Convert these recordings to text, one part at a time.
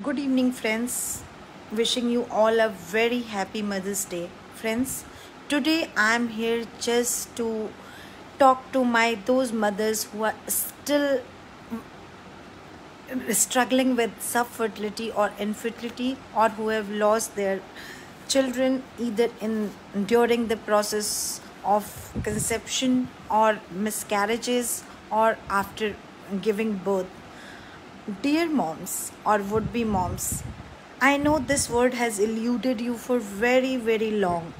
Good evening, friends. Wishing you all a very happy Mother's Day, friends. Today I am here just to talk to my those mothers who are still struggling with subfertility or infertility or who have lost their children either in during the process of conception or miscarriages or after giving birth Dear moms or would be moms, I know this word has eluded you for very, very long,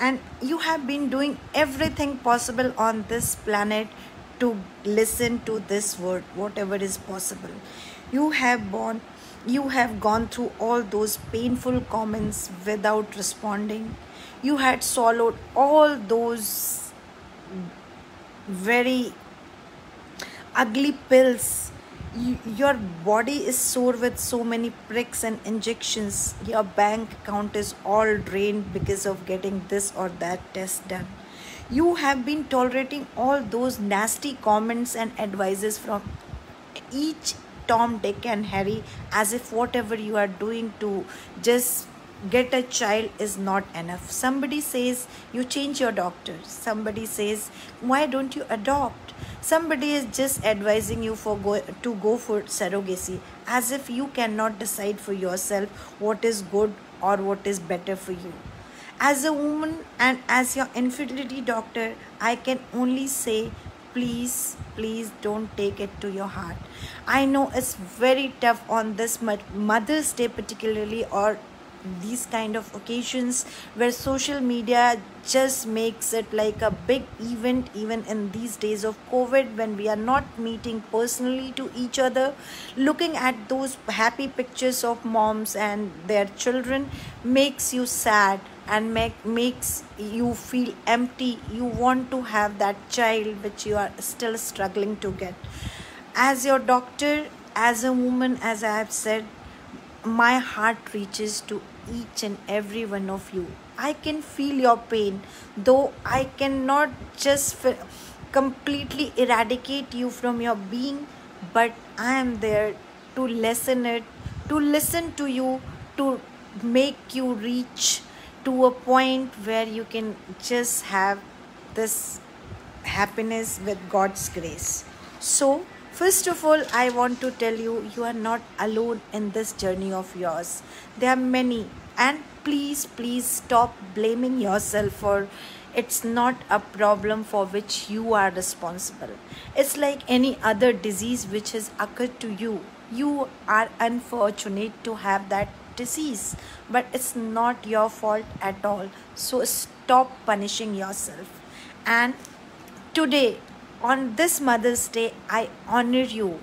and you have been doing everything possible on this planet to listen to this word, whatever is possible. You have born, you have gone through all those painful comments without responding. You had swallowed all those very ugly pills you, your body is sore with so many pricks and injections. Your bank account is all drained because of getting this or that test done. You have been tolerating all those nasty comments and advices from each tom dick and harry as if whatever you are doing to just get a child is not enough. Somebody says you change your doctor. Somebody says why don't you adopt somebody is just advising you for go, to go for surrogacy as if you cannot decide for yourself what is good or what is better for you. As a woman and as your infertility doctor i can only say please please don't take it to your heart. I know it's very tough on this mother's day particularly or these kind of occasions where social media just makes it like a big event even in these days of covid when we are not meeting personally to each other looking at those happy pictures of moms and their children makes you sad and make, makes you feel empty. You want to have that child which you are still struggling to get. As your doctor as a woman as i have said my heart reaches to each and every one of you. I can feel your pain, though I cannot just completely eradicate you from your being, but I am there to lessen it, to listen to you, to make you reach to a point where you can just have this happiness with God's grace. So, First of all, I want to tell you, you are not alone in this journey of yours. There are many, and please, please stop blaming yourself for it's not a problem for which you are responsible. It's like any other disease which has occurred to you. You are unfortunate to have that disease, but it's not your fault at all. So stop punishing yourself. And today, on this Mother's Day, I honor you.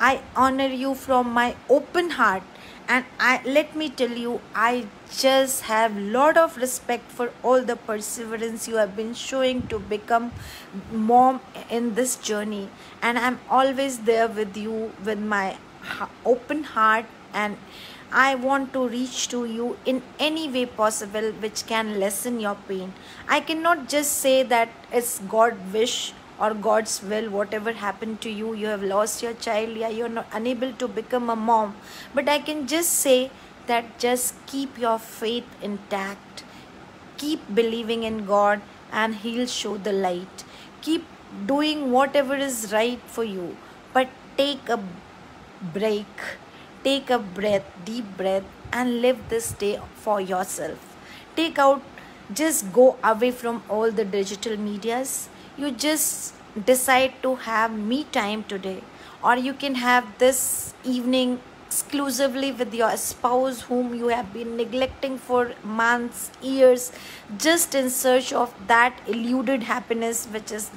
I honor you from my open heart and I let me tell you I just have lot of respect for all the perseverance you have been showing to become mom in this journey and I'm always there with you with my open heart and I want to reach to you in any way possible which can lessen your pain. I cannot just say that it's God wish or God's will, whatever happened to you, you have lost your child, yeah, you're not unable to become a mom. But I can just say that just keep your faith intact, keep believing in God, and He'll show the light. Keep doing whatever is right for you, but take a break, take a breath, deep breath, and live this day for yourself. Take out, just go away from all the digital medias. You just decide to have me time today. Or you can have this evening exclusively with your spouse whom you have been neglecting for months years just in search of that eluded happiness which is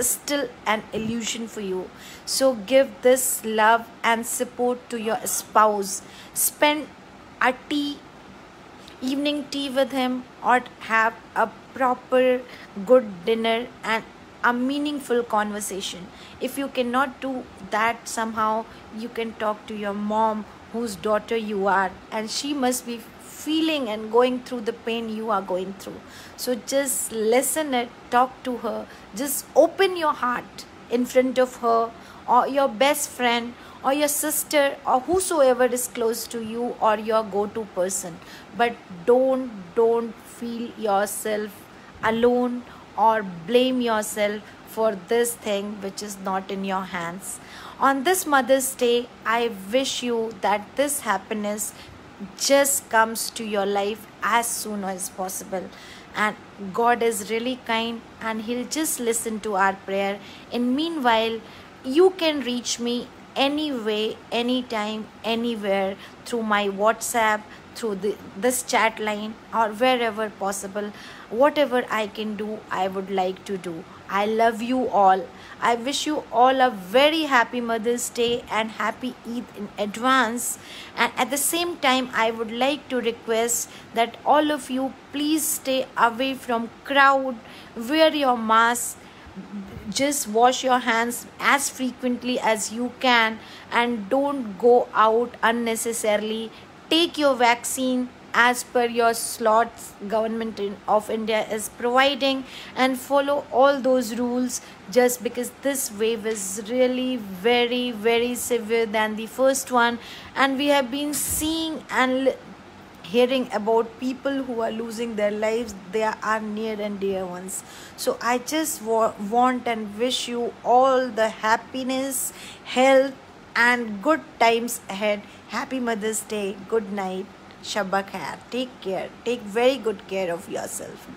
still an illusion for you. So give this love and support to your spouse. Spend a tea evening tea with him or have a proper good dinner and a meaningful conversation. If you cannot do that somehow you can talk to your mom whose daughter you are and she must be feeling and going through the pain you are going through. So just listen it talk to her. Just open your heart in front of her or your best friend or your sister or whosoever is close to you or your go-to person. But don't don't feel yourself alone or blame yourself for this thing which is not in your hands. On this mother's day i wish you that this happiness just comes to your life as soon as possible. And god is really kind and he'll just listen to our prayer. In meanwhile you can reach me anyway anytime anywhere through my whatsapp through the, this chat line or wherever possible whatever i can do i would like to do I love you all. I wish you all a very happy Mother's Day and happy Eid in advance. And at the same time, I would like to request that all of you please stay away from crowd, wear your mask, just wash your hands as frequently as you can and don't go out unnecessarily. Take your vaccine as per your slots government of india is providing and follow all those rules just because this wave is really very very severe than the first one and we have been seeing and hearing about people who are losing their lives they are near and dear ones so i just wa- want and wish you all the happiness health and good times ahead happy mother's day good night Shabba Khair. Take care. Take very good care of yourself.